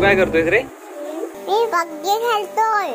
तू काय करतोयस रे? मी पबजी खेळतोय.